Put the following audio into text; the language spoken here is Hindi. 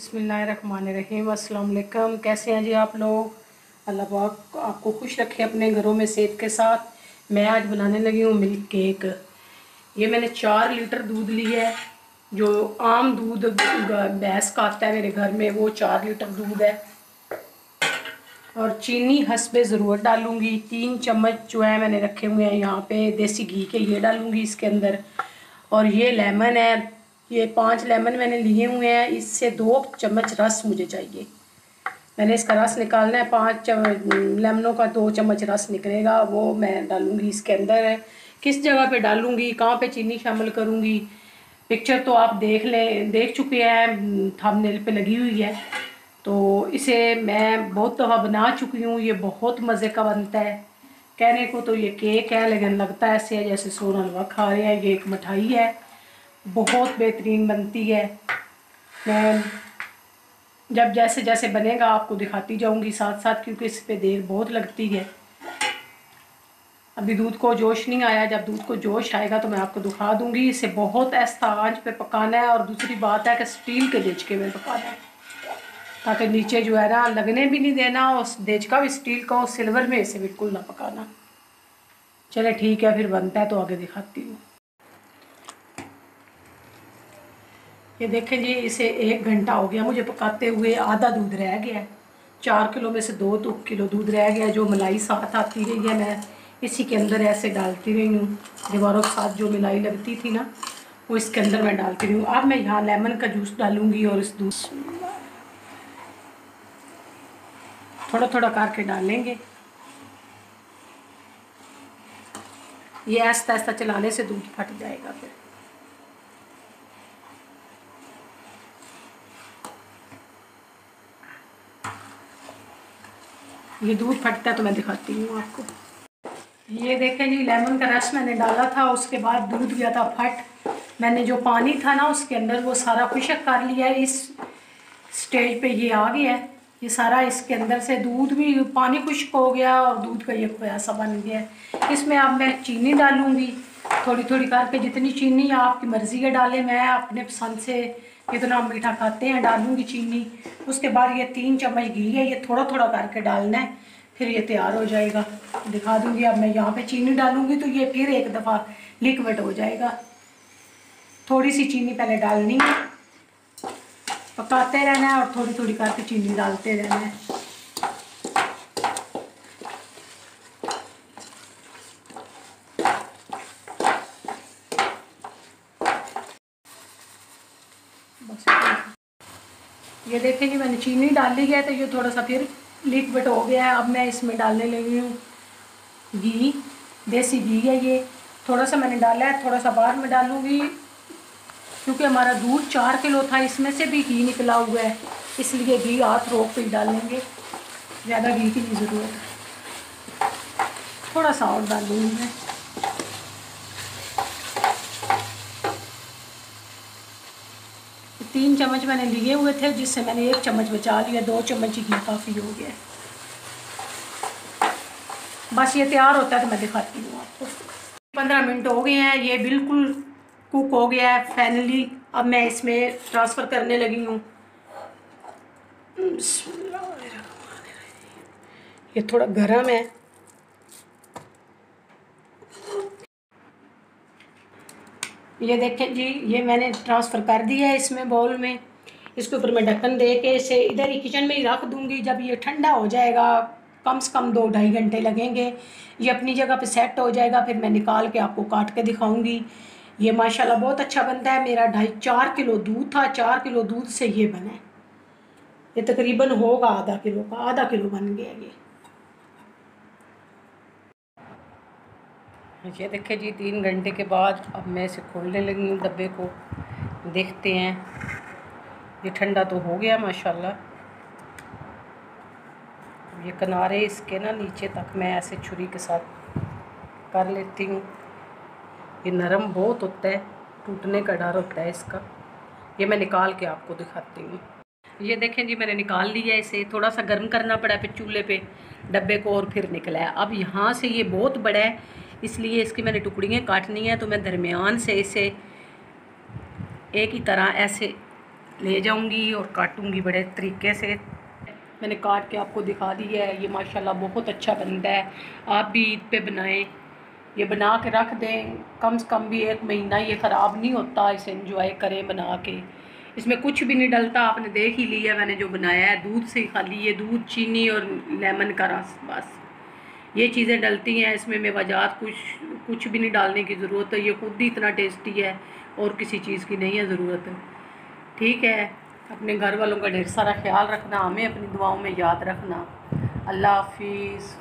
बसमीम अस्सलाम कैसे हैं जी आप लोग? अल्लाह पाक आपको खुश रखे अपने घरों में सेहत के साथ। मैं आज बनाने लगी हूँ मिल्क केक। ये मैंने चार लीटर दूध लिया है। जो आम दूध भैंस का आता है मेरे घर में, वो चार लीटर दूध है। और चीनी हंसबे ज़रूरत डालूँगी। तीन चम्मच जो है मैंने रखे हुए हैं यहाँ पे। देसी घी के ये डालूँगी इसके अंदर। और ये लेमन है। ये पाँच लेमन मैंने लिए हुए हैं, इससे दो चम्मच रस मुझे चाहिए। मैंने इसका रस निकालना है, पाँच लेमनों का दो चम्मच रस निकलेगा, वो मैं डालूँगी इसके अंदर। किस जगह पे डालूँगी, कहाँ पे चीनी शामिल करूँगी पिक्चर तो आप देख लें, देख चुके हैं थंबनेल पे लगी हुई है। तो इसे मैं बहुत दफ़ा बना चुकी हूँ, ये बहुत मज़े का बनता है। कहने को तो ये केक है, लेकिन लगता है ऐसे है जैसे सोना हलवा खा रहे हैं, ये एक मिठाई है। बहुत बेहतरीन बनती है। मैं जब जैसे जैसे बनेगा, आपको दिखाती जाऊँगी साथ साथ क्योंकि इस पर देर बहुत लगती है। अभी दूध को जोश नहीं आया। जब दूध को जोश आएगा तो मैं आपको दिखा दूँगी। इसे बहुत ऐसा आँच पे पकाना है, और दूसरी बात है कि स्टील के देचके में पकाना है। ताकि नीचे जो है ना, लगने भी नहीं देना, और देचका भी स्टील का और सिल्वर में इसे बिल्कुल ना पकाना। चले, ठीक है, फिर बनता है तो आगे दिखाती हूँ। ये देखें जी, इसे एक घंटा हो गया। मुझे पकाते हुए आधा दूध रह गया चार किलो में से दो दो किलो दूध रह गया जो मलाई साथ आती रही है। मैं इसी के अंदर ऐसे डालती रही हूँ। दीवारों के साथ जो मलाई लगती थी ना, वो इसके अंदर मैं डालती रही हूँ। अब मैं यहाँ लेमन का जूस डालूँगी और इस दूध थोड़ा थोड़ा करके डालेंगे ये ऐसा ऐसा चलाने से दूध फट जाएगा फिर। ये दूध फटता है तो मैं दिखाती हूँ आपको। ये देखें जी लेमन का रस मैंने डाला था, उसके बाद दूध गया था फट। मैंने जो पानी था ना, उसके अंदर वो सारा खुशक कर लिया है। इस स्टेज पे ये आ गया है। ये सारा इसके अंदर से दूध भी, पानी खुश्क हो गया और दूध का ये खोया सा बन गया है। इसमें अब मैं चीनी डालूँगी। थोड़ी थोड़ी करके जितनी चीनी आपकी मर्ज़ी है डालें, मैं अपने पसंद से कितना मीठा खाते हैं, डालूँगी चीनी। उसके बाद ये तीन चम्मच घी है, ये थोड़ा थोड़ा करके डालना है, फिर ये तैयार हो जाएगा। दिखा दूँगी अब मैं यहाँ पे चीनी डालूँगी तो ये फिर एक दफ़ा लिक्विड हो जाएगा। थोड़ी सी चीनी पहले डालनी है, पकाते रहना है और थोड़ी थोड़ी करके चीनी डालते रहना है। ये देखें जी मैंने चीनी डाल ली है तो ये थोड़ा सा फिर लिक्विड हो गया है। अब मैं इसमें डालने लगी हूँ घी, देसी घी है ये। थोड़ा सा मैंने डाला है, थोड़ा सा बाहर में डालूँगी, क्योंकि हमारा दूध चार किलो था, इसमें से भी घी निकला हुआ है, इसलिए घी हाथ रोक पे डालेंगे ज़्यादा घी की नहीं ज़रूरत है। थोड़ा सा और डालूँगी मैं। तीन चम्मच मैंने लिए हुए थे, जिससे मैंने एक चम्मच बचा लिया दो चम्मच घी काफ़ी हो गया। बस ये तैयार होता है तो मैं दिखाती हूँ आपको। पंद्रह मिनट हो गए हैं, ये बिल्कुल कुक हो गया है, फाइनली अब मैं इसमें ट्रांसफ़र करने लगी हूँ। ये थोड़ा गर्म है। ये देखें जी, ये मैंने ट्रांसफ़र कर दिया है इसमें बाउल में। इसके ऊपर मैं ढक्कन दे के इसे इधर ही किचन में ही रख दूँगी। जब ये ठंडा हो जाएगा, कम से कम दो ढाई घंटे लगेंगे। ये अपनी जगह पे सेट हो जाएगा, फिर मैं निकाल के आपको काट के दिखाऊँगी। ये माशाल्लाह बहुत अच्छा बनता है। मेरा ढाई, चार किलो दूध था, चार किलो दूध से ये बना है। ये तकरीबन होगा आधा किलो का, आधा किलो बन गया ये। ये देखे जी, तीन घंटे के बाद अब मैं इसे खोलने लगी हूँ डब्बे को। देखते हैं। ये ठंडा तो हो गया, माशाल्लाह। ये किनारे इसके ना नीचे तक मैं ऐसे छुरी के साथ कर लेती हूँ। ये नरम बहुत होता है, टूटने का डर होता है इसका। ये मैं निकाल के आपको दिखाती हूँ। ये देखें जी, मैंने निकाल लिया इसे। थोड़ा सा गर्म करना पड़ा फिर चूल्हे पे, डब्बे को और फिर निकला है। अब यहाँ से ये बहुत बड़ा है इसलिए इसकी मैंने टुकड़ियाँ काटनी है तो मैं दरमियान से इसे एक ही तरह ऐसे ले जाऊँगी और काटूँगी बड़े तरीके से। मैंने काट के आपको दिखा दिया है, ये माशाल्लाह बहुत अच्छा बनता है। आप भी ईद पे बनाएँ, ये बना के रख दें। कम से कम भी एक महीना ये ख़राब नहीं होता, इसे इंजॉय करें बना के। इसमें कुछ भी नहीं डलता, आपने देख ही लिया मैंने जो बनाया है, दूध से ही खाली, ये दूध, चीनी और लेमन का रस, बस। ये चीज़ें डलती हैं, इसमें मेवाजात कुछ कुछ भी नहीं डालने की ज़रूरत है ये खुद ही इतना टेस्टी है और किसी चीज़ की नहीं है ज़रूरत। ठीक है, अपने घर वालों का ढेर सारा ख्याल रखना, हमें अपनी दुआओं में याद रखना। अल्लाह हाफिज़।